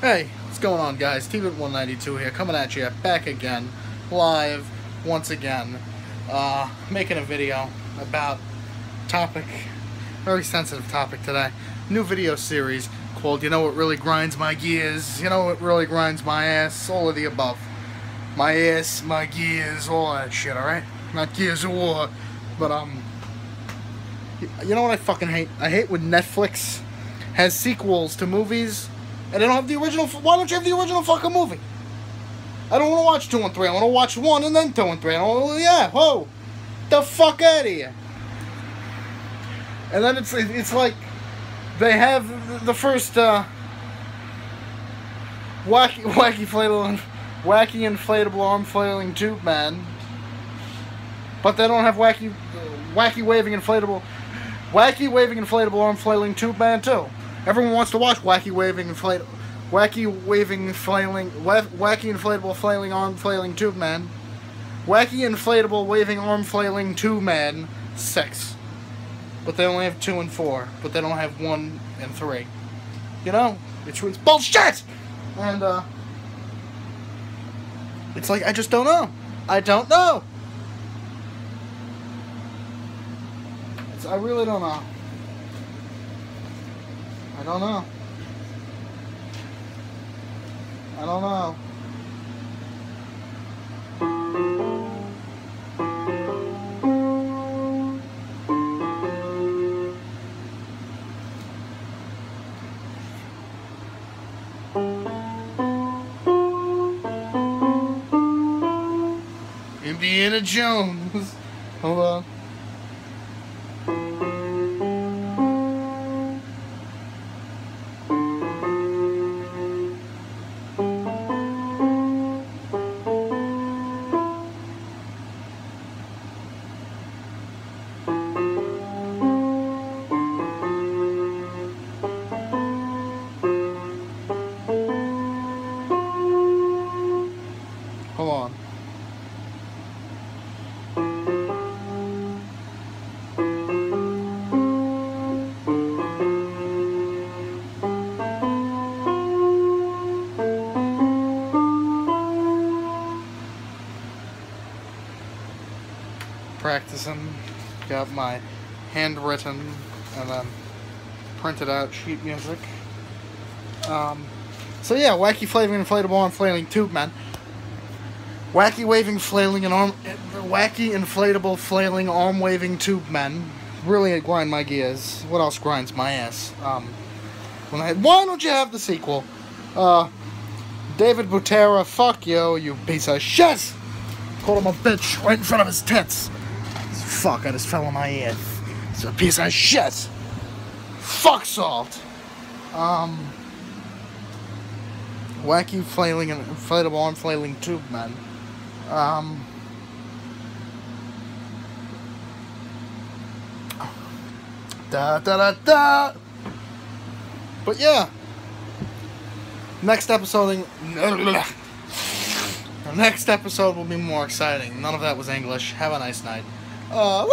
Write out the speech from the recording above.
Hey, what's going on, guys? T-Bit192 here, coming at you, back again, live, once again, uh, making a video about topic, very sensitive topic today. New video series called You Know What Really Grinds My Gears, You Know What Really Grinds My Ass, all of the above. My ass, my gears, all that shit, alright? Not Gears of War, but, um, you know what I fucking hate? I hate when Netflix has sequels to movies and they don't have the original. Why don't you have the original fucking movie? I don't want to watch two and three. I want to watch one and then two and three. I don't. Yeah, whoa, the fuck out of here. And then it's it's like they have the first uh, wacky wacky inflatable wacky inflatable arm flailing tube man, but they don't have wacky wacky waving inflatable wacky waving inflatable arm flailing tube man too. Everyone wants to watch wacky waving inflatable, wacky waving flailing, wacky inflatable flailing arm flailing tube man, wacky inflatable waving arm flailing two man six, but they only have two and four, but they don't have one and three. You know, it's, it's bullshit. And uh, it's like I just don't know. I don't know. It's, I really don't know. I don't know. I don't know. Indiana Jones. Hold on. Practicing. Got my handwritten and then printed out sheet music. Um, so yeah, wacky flavoring inflatable arm flailing tube man. Wacky waving flailing and arm wacky inflatable flailing arm waving tube men. Really grind my gears. What else grinds my ass? Um when I why don't you have the sequel? Uh David Butera, fuck you, you piece of shit! Called him a bitch right in front of his tits. Fuck, I just fell on my ear. It's a piece of shit. Fuck salt. Um wacky flailing and inflatable arm flailing tube man. Um, da da da da. But yeah, next episode. Next episode will be more exciting. None of that was English. Have a nice night. Uh,